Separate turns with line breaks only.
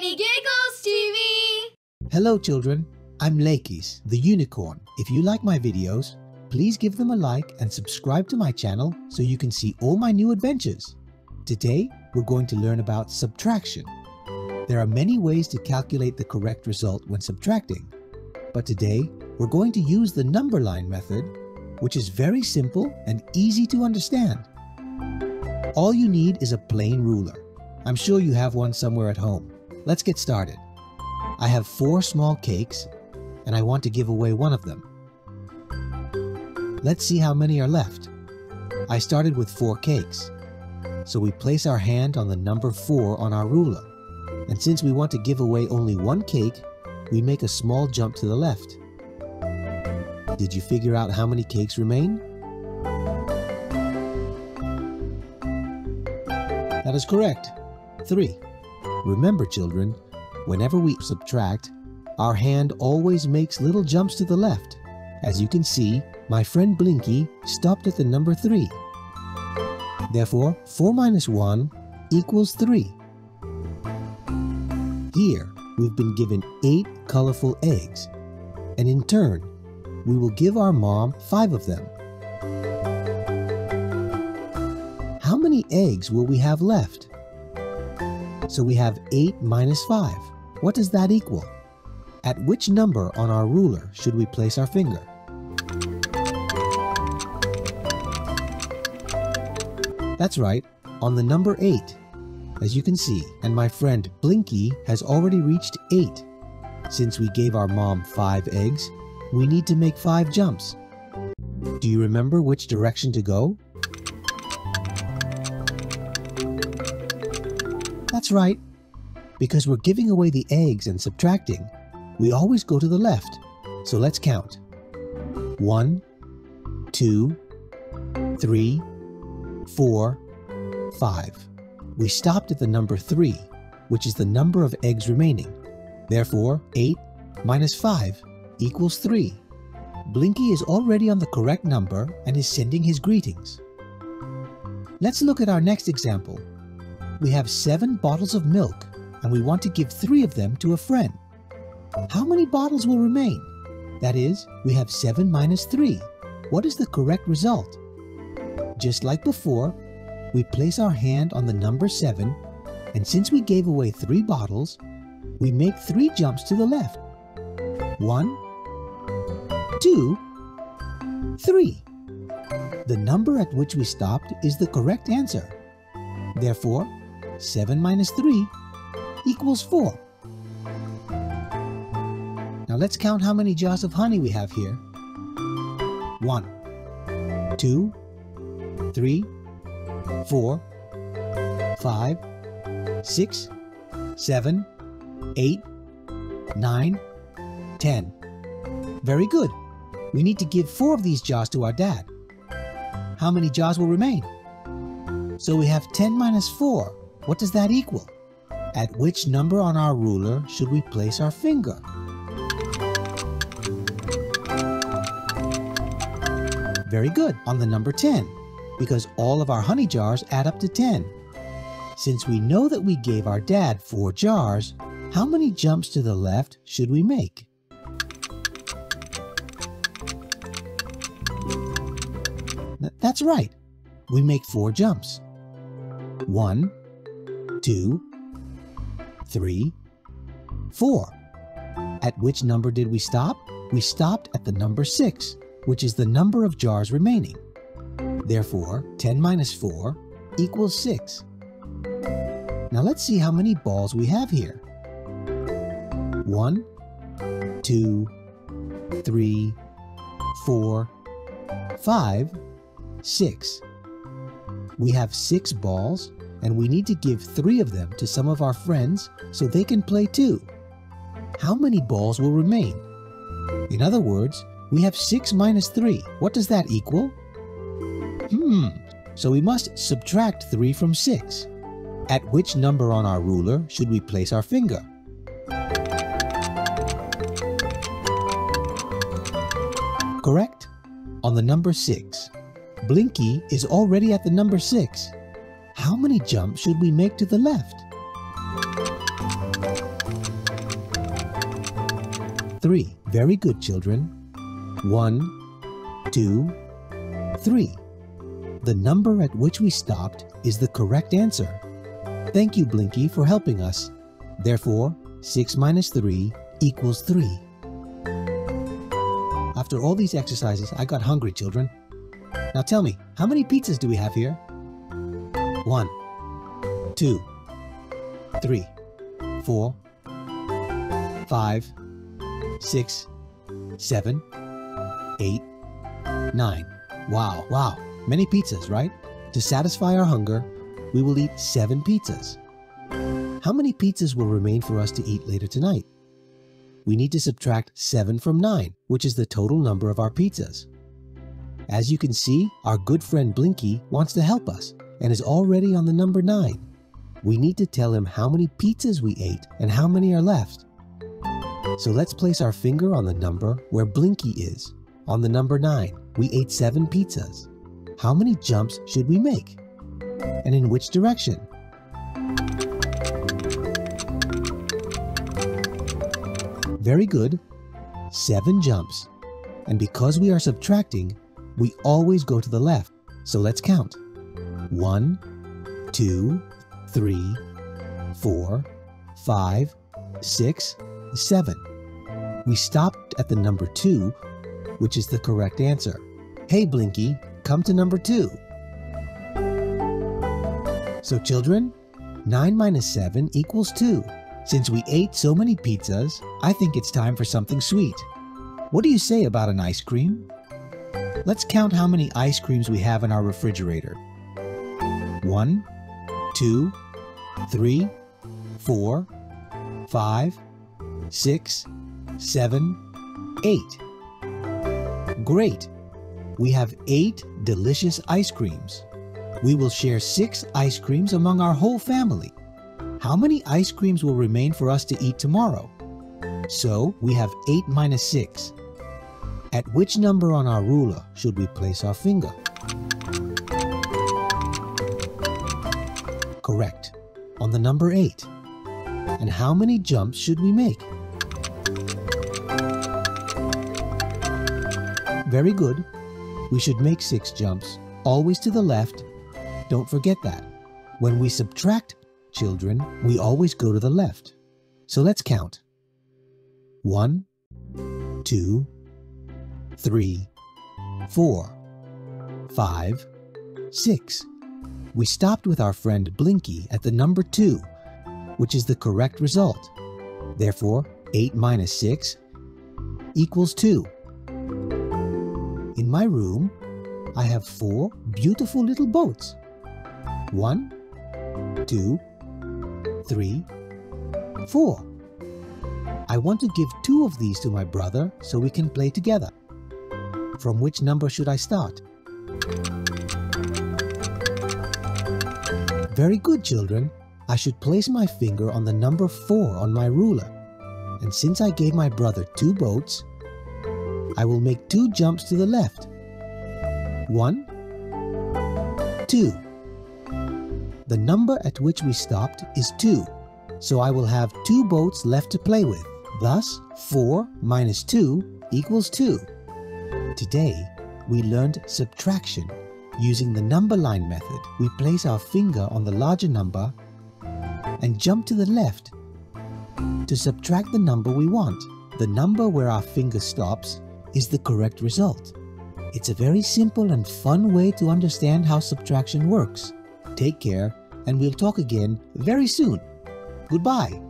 Brainy Giggles TV!
Hello children, I'm Lakis, the unicorn. If you like my videos, please give them a like and subscribe to my channel so you can see all my new adventures. Today, we're going to learn about subtraction. There are many ways to calculate the correct result when subtracting, but today we're going to use the number line method, which is very simple and easy to understand. All you need is a plain ruler. I'm sure you have one somewhere at home. Let's get started. I have four small cakes and I want to give away one of them. Let's see how many are left. I started with four cakes. So we place our hand on the number 4 on our ruler. And since we want to give away only one cake, we make a small jump to the left. Did you figure out how many cakes remain? That is correct. 3. Remember children, whenever we subtract, our hand always makes little jumps to the left. As you can see, my friend Blinky stopped at the number 3. Therefore, 4 minus 1 equals 3. Here, we've been given 8 colorful eggs, and in turn, we will give our mom 5 of them. How many eggs will we have left? So we have 8 minus 5. What does that equal? At which number on our ruler should we place our finger? That's right, on the number 8. As you can see, and my friend Blinky has already reached 8. Since we gave our mom 5 eggs, we need to make 5 jumps. Do you remember which direction to go? Right. Because we're giving away the eggs and subtracting, we always go to the left. So let's count. 1, 2, 3, 4, 5. We stopped at the number 3, which is the number of eggs remaining. Therefore, 8 minus 5 equals 3. Blinky is already on the correct number and is sending his greetings. Let's look at our next example. We have 7 bottles of milk and we want to give 3 of them to a friend. How many bottles will remain? That is, we have 7 minus 3. What is the correct result? Just like before, we place our hand on the number 7, and since we gave away 3 bottles, we make 3 jumps to the left. 1, 2, 3. The number at which we stopped is the correct answer. Therefore, 7 minus 3 equals 4. Now let's count how many jars of honey we have here. 1, 2, 3, 4, 5, 6, 7, 8, 9, 10. Very good. We need to give four of these jars to our dad. How many jars will remain? So we have 10 minus 4. What does that equal? At which number on our ruler should we place our finger? Very good, on the number 10, because all of our honey jars add up to 10. Since we know that we gave our dad four jars, how many jumps to the left should we make? That's right, we make four jumps. One, two, three, four. At which number did we stop? We stopped at the number six which is the number of jars remaining. Therefore, 10 minus 4 equals 6. Now let's see how many balls we have here. 1, 2, 3, 4, 5, 6. We have 6 balls and we need to give 3 of them to some of our friends so they can play too. How many balls will remain? In other words, we have 6 minus 3. What does that equal? Hmm, so we must subtract 3 from 6. At which number on our ruler should we place our finger? Correct? On the number 6. Blinky is already at the number 6. How many jumps should we make to the left? 3. Very good, children. 1, 2, 3. The number at which we stopped is the correct answer. Thank you, Blinky, for helping us. Therefore, 6 minus 3 equals 3. After all these exercises, I got hungry, children. Now tell me, how many pizzas do we have here? 1, 2, 3, 4, 5, 6, 7, 8, 9. Wow, wow. Many pizzas, right? To satisfy our hunger, we will eat seven pizzas. How many pizzas will remain for us to eat later tonight? We need to subtract 7 from 9, which is the total number of our pizzas. As you can see, our good friend Blinky wants to help us and is already on the number 9. We need to tell him how many pizzas we ate and how many are left. So let's place our finger on the number where Blinky is. On the number 9, we ate 7 pizzas. How many jumps should we make? And in which direction? Very good. 7 jumps. And because we are subtracting, we always go to the left. So let's count. 1, 2, 3, 4, 5, 6, 7. We stopped at the number 2, which is the correct answer. Hey Blinky, come to number 2. So children, 9 minus 7 equals 2. Since we ate so many pizzas, I think it's time for something sweet. What do you say about an ice cream? Let's count how many ice creams we have in our refrigerator. 1, 2, 3, 4, 5, 6, 7, 8. Great! We have 8 delicious ice creams. We will share 6 ice creams among our whole family. How many ice creams will remain for us to eat tomorrow? So we have 8 minus 6. At which number on our ruler should we place our finger? Correct. On the number 8. And how many jumps should we make? Very good. We should make 6 jumps, always to the left. Don't forget that. When we subtract children, we always go to the left. So let's count. One, two, three, four, five, six. We stopped with our friend Blinky at the number 2, which is the correct result. Therefore, 8 minus 6 equals 2. In my room, I have four beautiful little boats. One, two, three, four. I want to give two of these to my brother so we can play together. From which number should I start? Very good, children. I should place my finger on the number 4 on my ruler. And since I gave my brother two boats, I will make two jumps to the left. One, two. The number at which we stopped is 2, so I will have two boats left to play with. Thus, 4 minus 2 equals 2. Today, we learned subtraction. Using the number line method, we place our finger on the larger number and jump to the left to subtract the number we want. The number where our finger stops is the correct result. It's a very simple and fun way to understand how subtraction works. Take care and we'll talk again very soon. Goodbye.